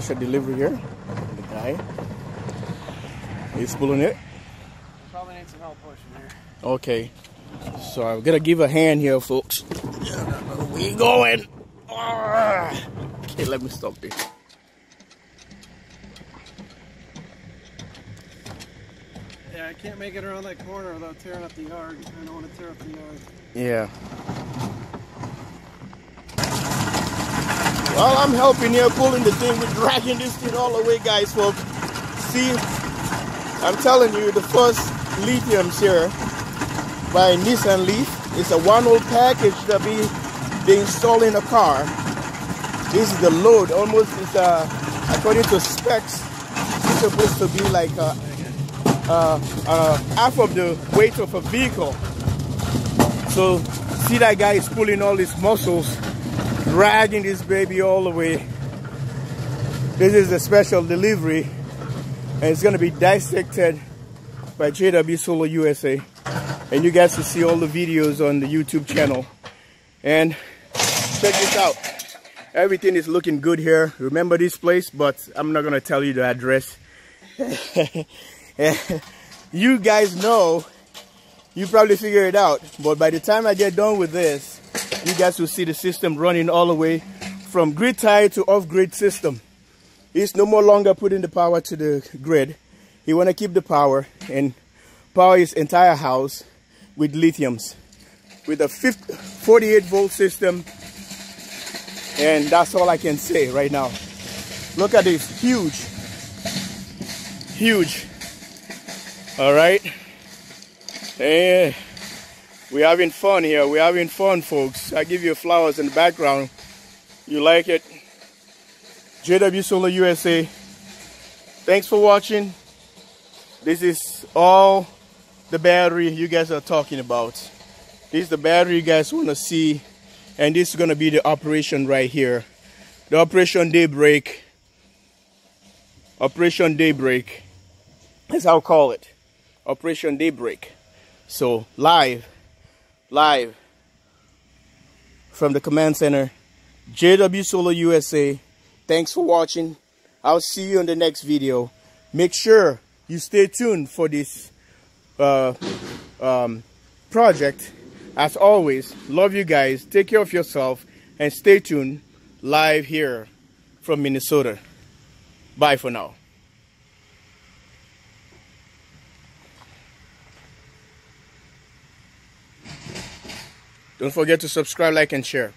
special delivery here. The guy. He's pulling it. Probably need some help pushing here. Okay. So I'm gonna give a hand here, folks. We going. Ah. Okay, let me stop this. Yeah, I can't make it around that corner without tearing up the yard. I don't want to tear up the yard. Yeah. Well, I'm helping here, pulling the thing. We're dragging this thing all the way, guys, folks. See, I'm telling you, the first lithiums here by Nissan Leaf. It's a one-old package that be they install in a car. This is the load. Almost it's uh, according to specs, it's supposed to be like uh, uh, half of the weight of a vehicle. So see that guy is pulling all his muscles, dragging this baby all the way. This is a special delivery and it's gonna be dissected by JW Solar USA. And you guys will see all the videos on the YouTube channel. And check this out. Everything is looking good here. Remember this place, but I'm not gonna tell you the address. you guys know, you probably figure it out. But by the time I get done with this, you guys will see the system running all the way from grid tie to off-grid system. It's no more longer putting the power to the grid. He want to keep the power and power his entire house with lithiums. With a 50, 48 volt system and that's all I can say right now. Look at this huge. Huge. All right? And we're having fun here we're having fun folks I give you flowers in the background you like it JW Solar USA thanks for watching this is all the battery you guys are talking about. This is the battery you guys want to see. And this is going to be the operation right here. The Operation Daybreak. Operation Daybreak. That's how I'll call it. Operation Daybreak. So live. Live. From the command center. JW Solar USA. Thanks for watching. I'll see you in the next video. Make sure you stay tuned for this uh, um, project. As always, love you guys. Take care of yourself and stay tuned live here from Minnesota. Bye for now. Don't forget to subscribe, like, and share.